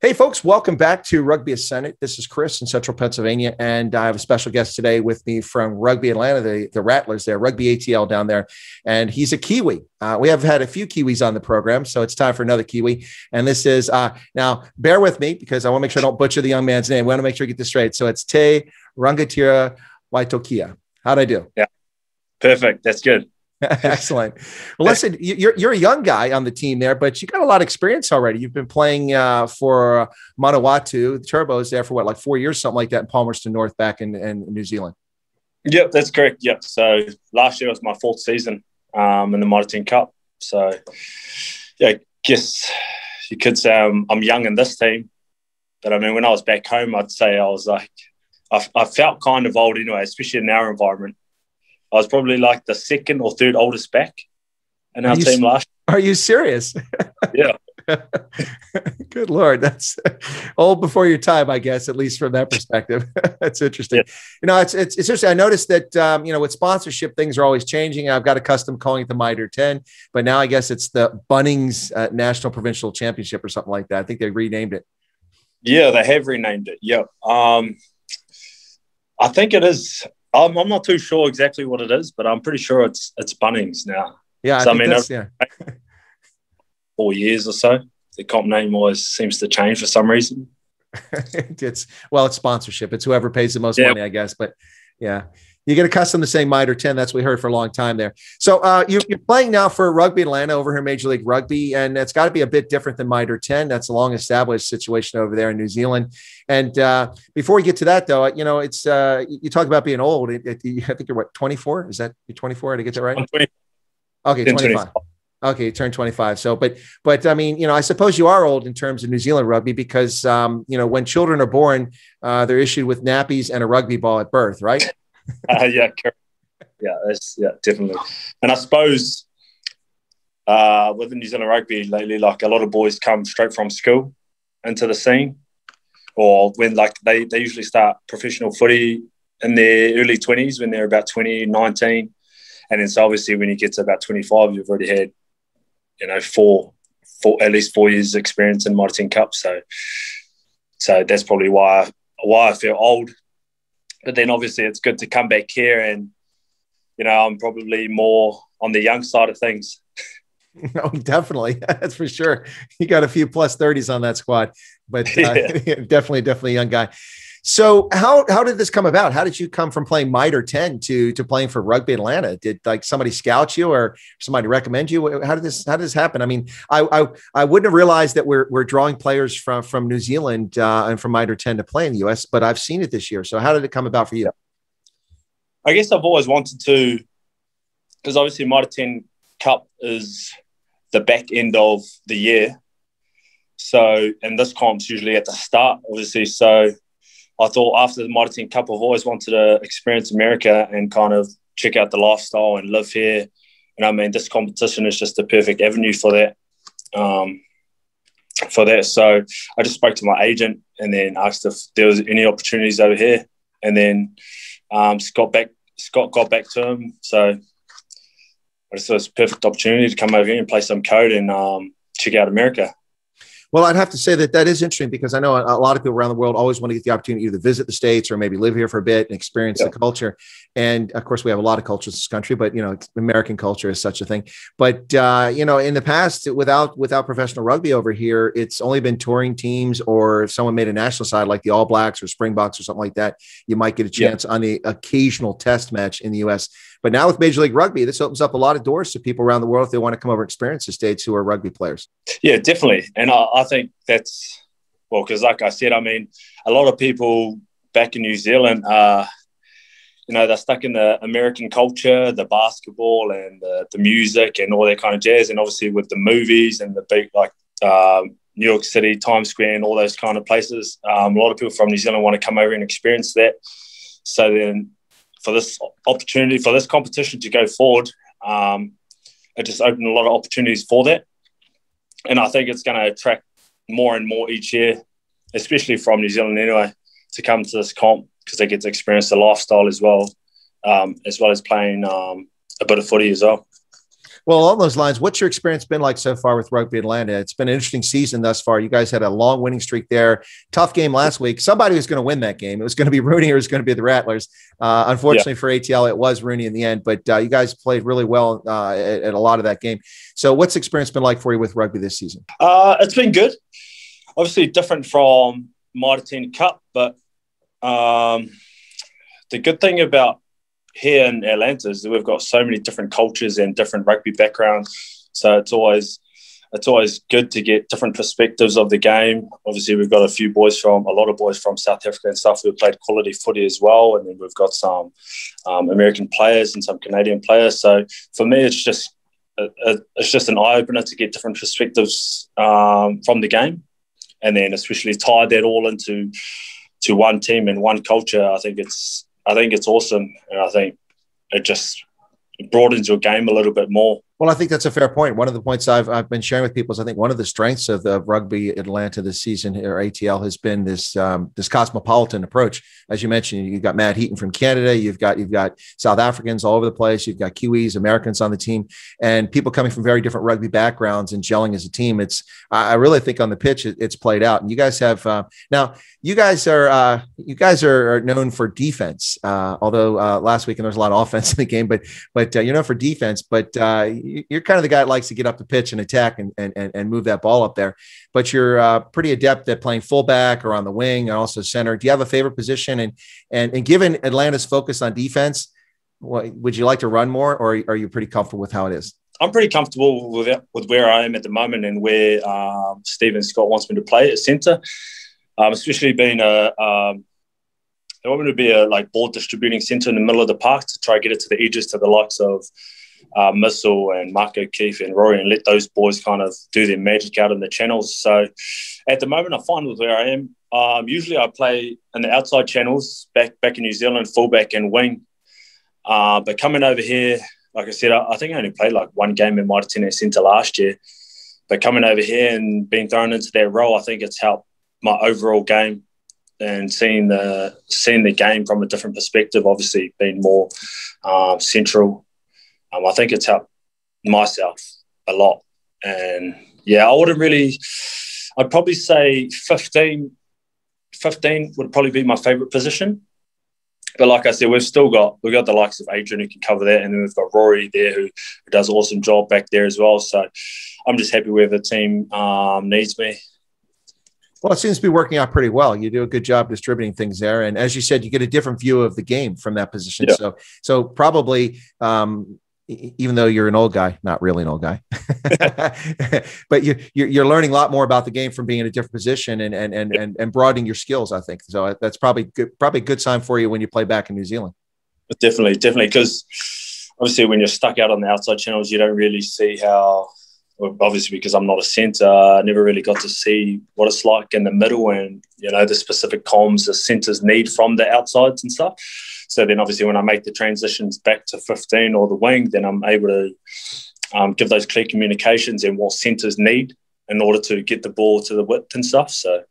Hey, folks, welcome back to Rugby Ascendant. This is Chris in Central Pennsylvania, and I have a special guest today with me from Rugby Atlanta, the, the Rattlers there, Rugby ATL down there, and he's a Kiwi. Uh, we have had a few Kiwis on the program, so it's time for another Kiwi. And this is, uh, now bear with me because I want to make sure I don't butcher the young man's name. We want to make sure I get this straight. So it's Te Rangatira Waitokia. How'd I do? Yeah, perfect. That's good. Excellent. Well, listen, you're you're a young guy on the team there, but you got a lot of experience already. You've been playing uh, for Manawatu, the Turbos, there for what, like four years, something like that, in Palmerston North, back in, in New Zealand. Yep, that's correct. Yep. So last year was my fourth season um, in the 10 Cup. So, yeah, I guess you could say I'm, I'm young in this team, but I mean, when I was back home, I'd say I was like, I, I felt kind of old anyway, especially in our environment. I was probably like the second or third oldest back in our team last. year. Are you serious? Yeah. Good lord, that's old before your time, I guess, at least from that perspective. that's interesting. Yeah. You know, it's, it's it's interesting. I noticed that um, you know with sponsorship, things are always changing. I've got accustomed calling it the Mitre 10, but now I guess it's the Bunnings uh, National Provincial Championship or something like that. I think they renamed it. Yeah, they have renamed it. Yep. Um, I think it is I'm, I'm not too sure exactly what it is, but I'm pretty sure it's it's Bunnings now. Yeah, so, I, I mean, yeah. four years or so, the comp name always seems to change for some reason. it's well, it's sponsorship. It's whoever pays the most yeah. money, I guess. But yeah, you get accustomed to saying Mitre 10. That's what we heard for a long time there. So uh, you, are playing now for Rugby Atlanta over here Major League Rugby, and it's got to be a bit different than Mitre 10. That's a long established situation over there in New Zealand. And uh, before we get to that, though, you know, it's uh, you talk about being old. It, it, I think you're what 24. Is that you're 24? Did I get that right? Okay, 25. Okay, you turned 25. So, but, but I mean, you know, I suppose you are old in terms of New Zealand rugby because, um, you know, when children are born, uh, they're issued with nappies and a rugby ball at birth, right? uh, yeah, yeah, that's, yeah, definitely. And I suppose uh, with the New Zealand rugby lately, like a lot of boys come straight from school into the scene, or when like they, they usually start professional footy in their early 20s when they're about 20, 19. And then so obviously when you get to about 25, you've already had, you know, four, four at least four years experience in 10 Cup. So, so that's probably why why I feel old but then obviously it's good to come back here and, you know, I'm probably more on the young side of things. Oh, definitely. That's for sure. You got a few plus 30s on that squad, but uh, yeah. definitely, definitely a young guy. So how how did this come about? How did you come from playing Mitre 10 to to playing for Rugby Atlanta? Did like somebody scout you or somebody recommend you? How did this how did this happen? I mean, I I, I wouldn't have realized that we're we're drawing players from from New Zealand uh, and from Mitre 10 to play in the US, but I've seen it this year. So how did it come about for you? I guess I've always wanted to because obviously Mitre 10 Cup is the back end of the year. So, and this comp's usually at the start, obviously. So, I thought after the 10 Cup, I've always wanted to experience America and kind of check out the lifestyle and live here. And I mean, this competition is just a perfect avenue for that. Um, for that, so I just spoke to my agent and then asked if there was any opportunities over here, and then um, Scott back Scott got back to him. So I just thought it was a perfect opportunity to come over here and play some code and um, check out America. Well, I'd have to say that that is interesting because I know a, lot of people around the world always want to get the opportunity to either visit the states or maybe live here for a bit and experience yeah. the culture. And of course, we have a lot of cultures in this country, but you know, American culture is such a thing. But uh, you know, in the past, without without professional rugby over here, it's only been touring teams or if someone made a national side like the All Blacks or Springboks or something like that. You might get a chance yeah. on the occasional test match in the U.S. But now with Major League Rugby, this opens up a lot of doors to people around the world if they want to come over and experience the states who are rugby players. Yeah, definitely, and I, I think that's well because, like I said, I mean, a lot of people back in New Zealand are, you know, they're stuck in the American culture, the basketball and the, the music and all that kind of jazz, and obviously with the movies and the big like. Um, New York City, Times Square, and all those kind of places. Um, a lot of people from New Zealand want to come over and experience that. So then for this opportunity for this competition to go forward. Um, it just opened a lot of opportunities for that, and I think it's going to attract more and more each year, especially from New Zealand anyway, to come to this comp because they get to experience the lifestyle as well, um, as well as playing um, a bit of footy as well. Well, along those lines, what's your experience been like so far with Rugby Atlanta? It's been an interesting season thus far. You guys had a long winning streak there. Tough game last week. Somebody was going to win that game. It was going to be Rooney or it was going to be the Rattlers. Uh, unfortunately yeah. for ATL, it was Rooney in the end, but uh, you guys played really well uh, at, at, a lot of that game. So, what's experience been like for you with rugby this season? Uh, it's been good. Obviously, different from Mitre 10 Cup, but um, the good thing about here in Atlanta is we've got so many different cultures and different rugby backgrounds. So it's always it's always good to get different perspectives of the game. Obviously, we've got a few boys from a lot of boys from South Africa and stuff who played quality footy as well, and then we've got some um, American players and some Canadian players. So for me, it's just it's just an eye opener to get different perspectives um, from the game, and then especially tie that all into to one team and one culture. I think it's I think it's awesome, and I think it just broadens your game a little bit more. Well, I think that's a fair point. One of the points I've, I've been sharing with people is I think one of the strengths of the rugby Atlanta this season or ATL has been this um, this cosmopolitan approach. As you mentioned, you've got Matt Heaton from Canada, you've got you've got South Africans all over the place, you've got Kiwis, Americans on the team, and people coming from very different rugby backgrounds and gelling as a team. It's I really think on the pitch it, it's played out, and you guys have uh, now you guys are uh, you guys are, known for defense. Uh, although uh, last weekend there was a lot of offense in the game, but but uh, you're known for defense, but uh, you're kind of the guy that likes to get up the pitch and attack and, and, and move that ball up there. But you're uh, pretty adept at playing fullback or on the wing and also center. Do you have a favorite position? And and and given Atlanta's focus on defense, what, would you like to run more, or are you pretty comfortable with how it is? I'm pretty comfortable with it, with where I am at the moment and where um, Stephen Scott wants me to play at centre, um, especially being a um, they want me to be a like ball distributing centre in the middle of the park to try to get it to the edges to the likes of uh, Missile and Mark O'Keefe and Rory and let those boys kind of do their magic out in the channels. So at the moment, I'm fine with where I am. Um, usually I play in the outside channels back back in New Zealand, fullback and wing. Uh, but coming over here, like I said, I, I, think I only played like one game in Mitre 10 Centre last year. But coming over here and being thrown into that role, I think it's helped my overall game and seeing the seeing the game from a different perspective. Obviously, being more um, central um, I think it's helped myself a lot. And yeah, I wouldn't really, I'd probably say 15, 15 would probably be my favorite position. But like I said, we've still got we've got the likes of Adrian who can cover that, and then we've got Rory there who, who does an awesome job back there as well. So I'm just happy where the team um, needs me. Well, it seems to be working out pretty well. You do a good job distributing things there, and as you said, you get a different view of the game from that position. Yeah. So, so probably um, even though you're an old guy, not really an old guy, but you, you're learning a lot more about the game from being in a different position and, and, and, and, and broadening your skills. I think so. Uh, that's probably good, probably a good sign for you when you play back in New Zealand. Definitely, definitely. Because obviously when you're stuck out on the outside channels, you don't really see how, obviously because I'm not a center, I never really got to see what it's like in the middle and, you know, the specific comms the centers need from the outsides and stuff. So then obviously when I make the transitions back to 15 or the wing, then I'm able to um, give those clear communications and what centres need in order to get the ball to the width and stuff. So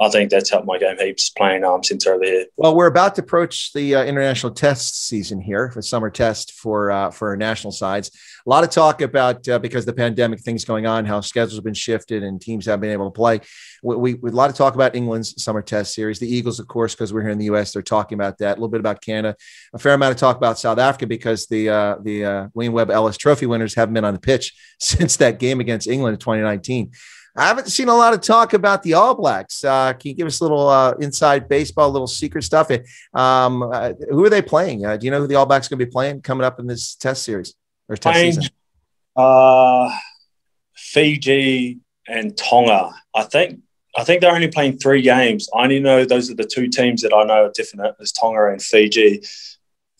I think that's helped my game heaps playing arm since here. Well, we're about to approach the uh, international test season here, for summer test for uh, for our national sides. A lot of talk about uh, because the pandemic things going on, how schedules have been shifted and teams haven't been able to play. We, we, we a lot of talk about England's summer test series, the Eagles, of course, because we're here in the U.S. They're talking about that. A little bit about Canada, a fair amount of talk about South Africa because the uh, the uh, William Webb Ellis Trophy winners haven't been on the pitch since that game against England in 2019. I haven't seen a lot of talk about the All Blacks. Uh, can you give us a little uh, inside baseball, a little secret stuff? Um, uh, who are they playing? Uh, do you know who the All Blacks are going to be playing coming up in this Test series or Test playing, season? Uh, Fiji and Tonga. I think. I think they're only playing three games. I only know those are the two teams that I know are definite as Tonga and Fiji.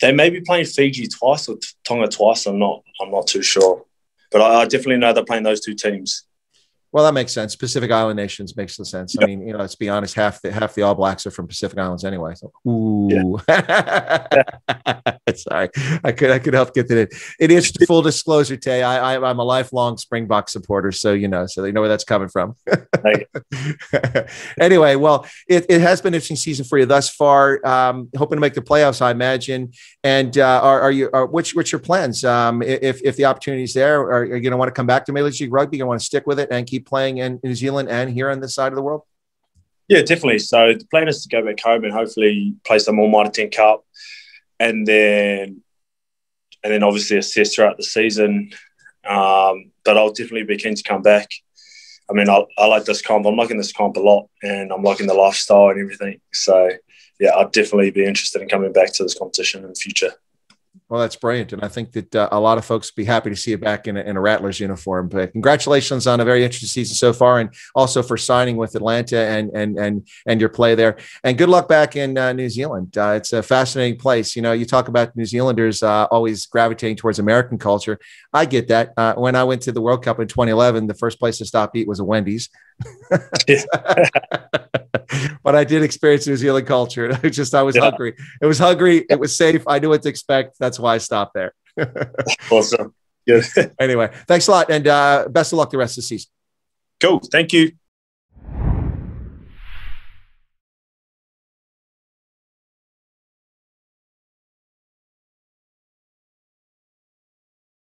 They may be playing Fiji twice or Tonga twice. I'm not. I'm not too sure, but I, I definitely know they're playing those two teams. Well, that makes sense. Pacific Island nations makes the sense. Yep. I mean, you know, let's be honest, half the half the All Blacks are from Pacific Islands anyway. So, ooh, yeah. Sorry, I could I could help get that in. It is full disclosure, Tay. I, I am a lifelong Springbok supporter, so you know, so they know where that's coming from. anyway, well, it, it has been an interesting season for you thus far. Um, hoping to make the playoffs, I imagine. And uh, are, are you? Are, what's what's your plans? Um, if if the opportunity's there, are, are you going to want to come back to Major League Rugby? You want to stick with it and keep playing in New Zealand and here on this side of the world? Yeah, definitely. So the plan is to go back home and hopefully play some more Mitre 10 Cup, and then and then obviously assess throughout the season. Um, but I'll definitely be keen to come back. I mean, I, I like this comp. I'm liking this comp a lot, and I'm liking the lifestyle and everything. So yeah, I'd definitely be interested in coming back to this competition in the future. Well, that's brilliant, and I think that uh, a lot of folks be happy to see you back in a, in a Rattlers uniform. But congratulations on a very interesting season so far, and also for signing with Atlanta and and and and your play there. And good luck back in uh, New Zealand. Uh, it's a fascinating place. You know, you talk about New Zealanders uh, always gravitating towards American culture. I get that. Uh, when I went to the World Cup in 2011, the first place to stop eat was a Wendy's. but I did experience New Zealand culture. And I just I was yeah. hungry. It was hungry. It was safe. I knew what to expect. That's why I stopped there. awesome. Good. anyway, thanks a lot, and uh, best of luck the rest of the season. Cool. Thank you.